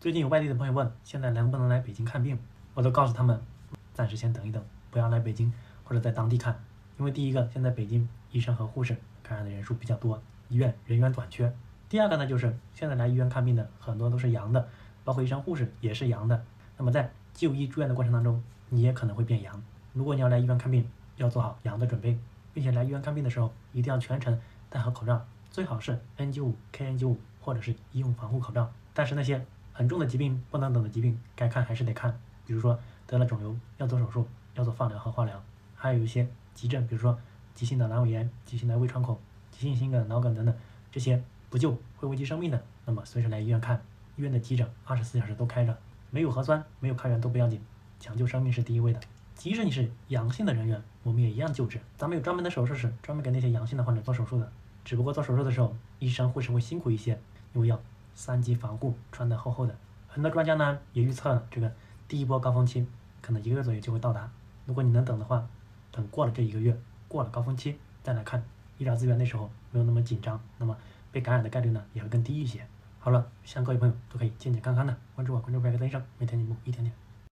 最近有外地的朋友问，现在能不能来北京看病？我都告诉他们，暂时先等一等，不要来北京或者在当地看，因为第一个，现在北京医生和护士感染的人数比较多，医院人员短缺。第二个呢，就是现在来医院看病的很多都是阳的，包括医生护士也是阳的。那么在就医住院的过程当中，你也可能会变阳。如果你要来医院看病，要做好阳的准备，并且来医院看病的时候一定要全程戴好口罩，最好是 N95、KN95 或者是医用防护口罩。但是那些很重的疾病、不能等的疾病，该看还是得看。比如说得了肿瘤要做手术，要做放疗和化疗；还有一些急症，比如说急性的阑尾炎、急性的胃穿孔、急性心梗、脑梗等等，这些不救会危及生命的，那么随时来医院看。医院的急诊二十四小时都开着，没有核酸、没有开源都不要紧，抢救生命是第一位的。即使你是阳性的人员，我们也一样救治。咱们有专门的手术室，专门给那些阳性的患者做手术的。只不过做手术的时候，医生护士会辛苦一些，因为要三级防护，穿的厚厚的。很多专家呢也预测了这个。第一波高峰期可能一个月左右就会到达，如果你能等的话，等过了这一个月，过了高峰期再来看，医疗资源那时候没有那么紧张，那么被感染的概率呢也会更低一些。好了，希望各位朋友都可以健健康康的，关注我，关注白哥医生，每天进步一点点。